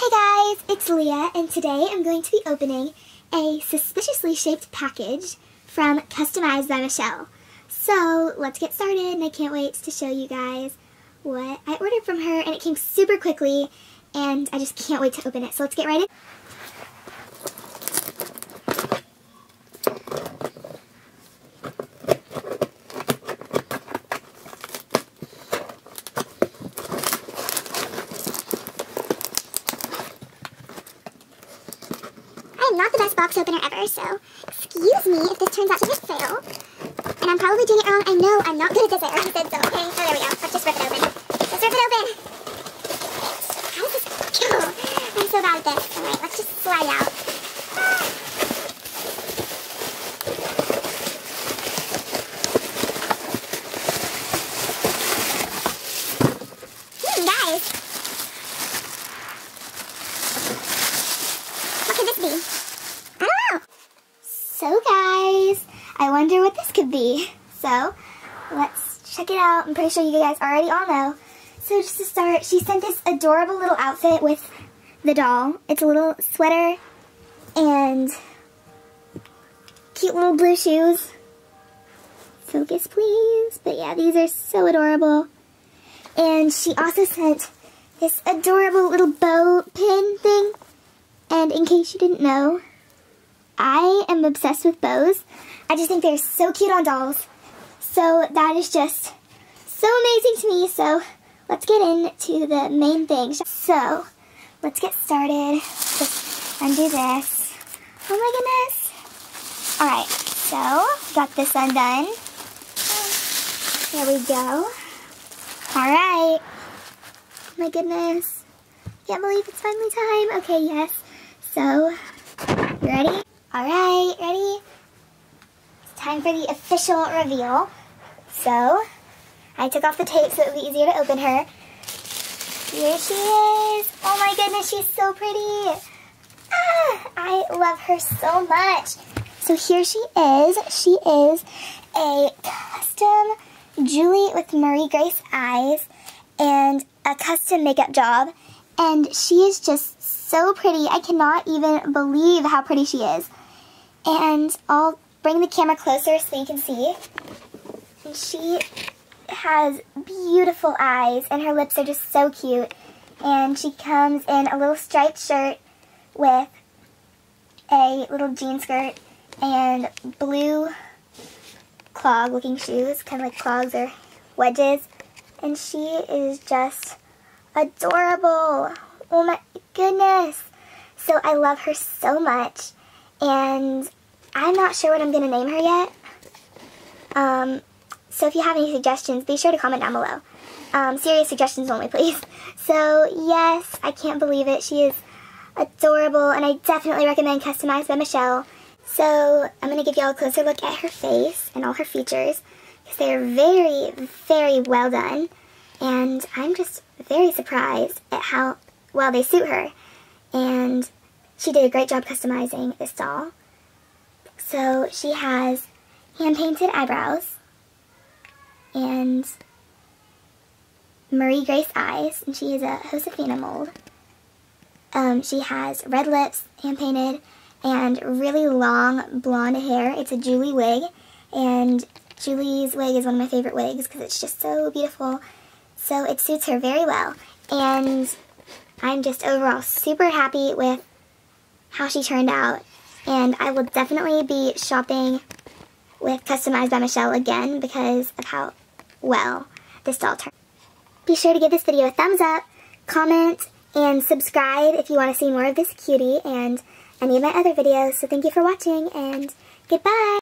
Hey guys, it's Leah and today I'm going to be opening a suspiciously shaped package from Custom Eyes by Michelle. So let's get started and I can't wait to show you guys what I ordered from her and it came super quickly and I just can't wait to open it. So let's get right in. Not the best box opener ever, so excuse me if this turns out to be a fail. And I'm probably doing it wrong. I know I'm not good at this. I already said so, okay? Oh, there we go. Let's just rip it open. Let's rip it open. How does this go? I'm so bad at this. Alright, let's just slide it out. Hmm, guys. What could this be? I don't know. So guys, I wonder what this could be. So, let's check it out. I'm pretty sure you guys already all know. So just to start, she sent this adorable little outfit with the doll. It's a little sweater and cute little blue shoes. Focus please. But yeah, these are so adorable. And she also sent this adorable little bow pin thing. And in case you didn't know, I am obsessed with bows. I just think they're so cute on dolls. So that is just so amazing to me. So let's get into the main thing. So let's get started. Undo this. Oh my goodness. Alright, so got this undone. There we go. Alright. Oh my goodness. Can't believe it's finally time. Okay, yes. So, you ready? Alright, ready? It's time for the official reveal. So, I took off the tape so it would be easier to open her. Here she is. Oh my goodness, she's so pretty. Ah, I love her so much. So here she is. She is a custom Julie with Marie Grace eyes and a custom makeup job. And she is just so pretty. I cannot even believe how pretty she is. And I'll bring the camera closer so you can see. And she has beautiful eyes and her lips are just so cute. And she comes in a little striped shirt with a little jean skirt and blue clog looking shoes, kind of like clogs or wedges. And she is just adorable. Oh my goodness. So I love her so much. And I'm not sure what I'm going to name her yet. Um, so if you have any suggestions, be sure to comment down below. Um, serious suggestions only, please. So yes, I can't believe it. She is adorable, and I definitely recommend Custom Eyes by Michelle. So I'm going to give y'all a closer look at her face and all her features, because they're very, very well done. And I'm just very surprised at how well they suit her. And she did a great job customizing this doll. So she has hand-painted eyebrows and Marie Grace eyes, and she is a Josefina mold. Um, she has red lips, hand-painted, and really long blonde hair. It's a Julie wig, and Julie's wig is one of my favorite wigs because it's just so beautiful. So it suits her very well. And I'm just overall super happy with how she turned out. And I will definitely be shopping with Custom Eyes by Michelle again because of how well this doll turned. Be sure to give this video a thumbs up, comment, and subscribe if you want to see more of this cutie and any of my other videos. So thank you for watching and goodbye!